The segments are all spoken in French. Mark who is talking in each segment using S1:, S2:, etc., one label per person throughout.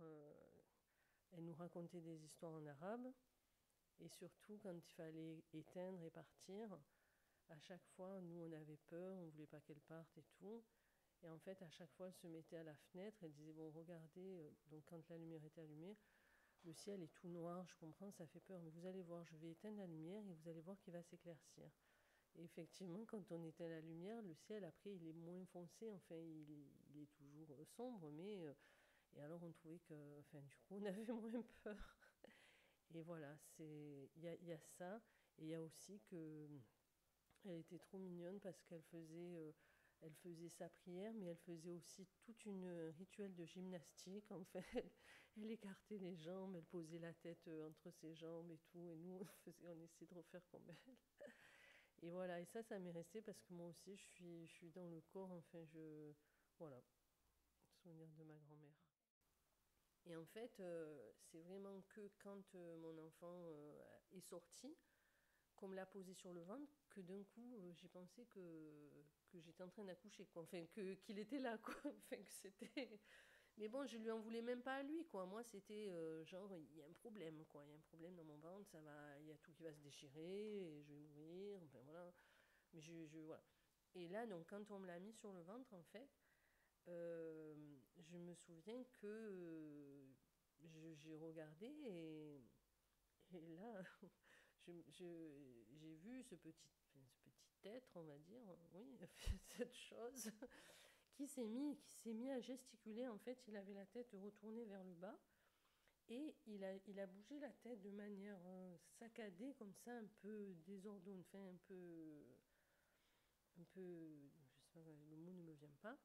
S1: euh, elle nous racontait des histoires en arabe. Et surtout, quand il fallait éteindre et partir, à chaque fois, nous, on avait peur, on ne voulait pas qu'elle parte et tout. Et en fait, à chaque fois, elle se mettait à la fenêtre, elle disait, bon, regardez, euh, donc quand la lumière était allumée, le ciel est tout noir, je comprends, ça fait peur, mais vous allez voir, je vais éteindre la lumière et vous allez voir qu'il va s'éclaircir. Et effectivement, quand on éteint la lumière, le ciel, après, il est moins foncé, enfin, il est, toujours euh, sombre, mais... Euh, et alors, on trouvait que, enfin, du coup, on avait moins peur. Et voilà, il y a, ça. Et il y a aussi que elle était trop mignonne parce qu'elle faisait, euh, faisait sa prière, mais elle faisait aussi toute une rituel de gymnastique. En elle, écartait les jambes, elle posait la tête entre ses jambes et tout. Et nous, on essayait de refaire comme elle. Et voilà, et ça, ça m'est resté parce que moi aussi, je suis, je suis dans le corps, enfin, je. Voilà, souvenir de ma grand-mère. Et en fait, euh, c'est vraiment que quand euh, mon enfant euh, est sorti, qu'on me l'a posé sur le ventre, que d'un coup, j'ai pensé que, que j'étais en train d'accoucher, quoi. Enfin, que, qu'il était là, quoi. Enfin, que c'était mais bon, je lui en voulais même pas à lui, quoi. Moi, c'était genre, il y a un problème, quoi. Il y a un problème dans mon ventre, ça va, il y a tout qui va se déchirer, je vais mourir, enfin voilà. Mais je, je voilà. Et là, donc, quand on me l'a mis sur le ventre, en fait, je me souviens que euh, j'ai regardé et, là, j'ai vu ce petit, ce petit être, on va dire, oui, cette chose qui s'est mis, mis à gesticuler. En fait, il avait la tête retournée vers le bas et il a, il a bougé la tête de manière euh, saccadée, comme ça, un peu désordonnée, enfin un peu, un peu, sais pas, le mot ne me vient pas,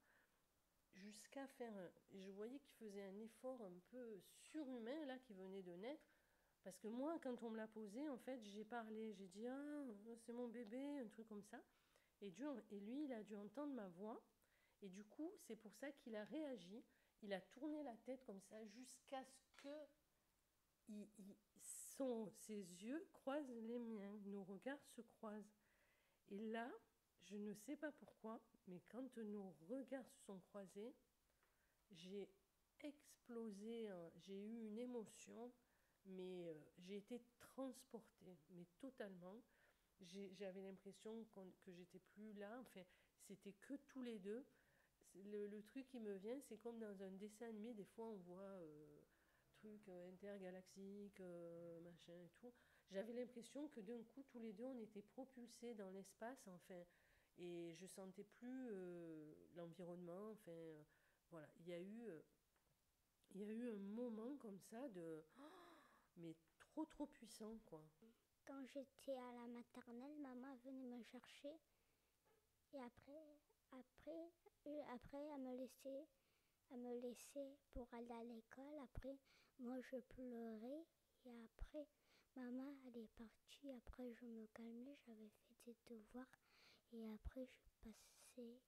S1: jusqu'à faire. Un, je voyais qu'il faisait un effort un peu surhumain là, qui venait de naître. Parce que moi, quand on me l'a posé, en fait, j'ai parlé, j'ai dit ah c'est mon bébé, un truc comme ça. Et, Dieu, et lui, il a dû entendre ma voix. Et du coup, c'est pour ça qu'il a réagi. Il a tourné la tête comme ça jusqu'à ce que il, son, ses yeux croisent les miens. Nos regards se croisent. Et là, je ne sais pas pourquoi, mais quand nos regards se sont croisés, j'ai explosé, hein. j'ai eu une émotion, mais euh, j'ai été transportée, mais totalement. J'avais l'impression que j'étais plus là, enfin, c'était que tous les deux. Le, truc qui me vient, c'est comme dans un dessin animé, des fois on voit euh, trucs euh, intergalactiques, euh, machin et tout. J'avais l'impression que d'un coup, tous les deux, on était propulsés dans l'espace, enfin, et je sentais plus euh, l'environnement, enfin, voilà. Il y a eu, il y a eu un moment comme ça de, mais trop trop puissant, quoi.
S2: Quand j'étais à la maternelle, maman venait me chercher, et après, après, après, à me laisser, à me laisser pour aller à l'école. Après, moi, je pleurais. Et après, maman, elle est partie. Après, je me calmais. J'avais fait des devoirs. Et après, je passais.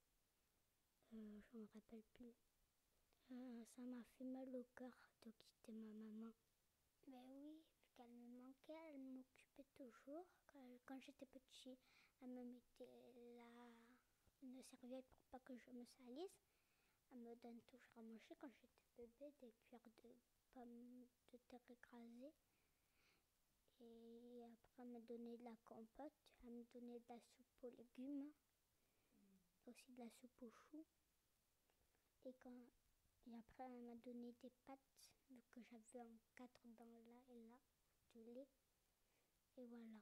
S2: Euh, je me rappelle plus. Euh, ça m'a fait mal au cœur de quitter ma maman. Mais oui, qu'elle me manquait, elle m'occupait toujours. Quand, quand j'étais petit, elle me mettait là une serviette pour pas que je me salisse. Elle me donne toujours à manger quand j'étais bébé, des cuillères de pommes de terre écrasées. Et après, elle me donnait de la compote, elle me donnait de la soupe aux légumes, aussi de la soupe aux choux. Et, quand, et après, elle m'a donné des pâtes, vu que j'avais en quatre dents là et là, du lait. Et voilà.